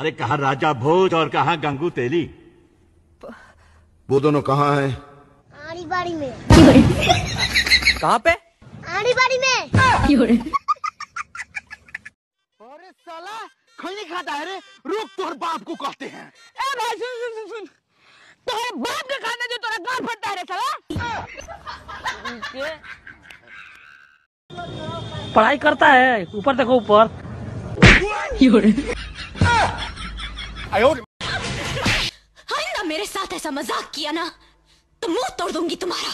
अरे कहा राजा भोज और कहा गंगू तेली? वो दोनों कहाँ हैं? आड़ी बाड़ी में। कहाँ पे? आड़ी बाड़ी में। अरे साला खैनी खाता है रे। रुक तोर बाप को कहते हैं। ए भाई सुन सुन सुन सुन। तोहरे बाप के खाने जो तोरा गाल फटता है रे साला। पढ़ाई करता है ऊपर देखो ऊपर। आइंदा मेरे साथ ऐसा मज़ाक किया ना तो मुँह तोड़ दूँगी तुम्हारा।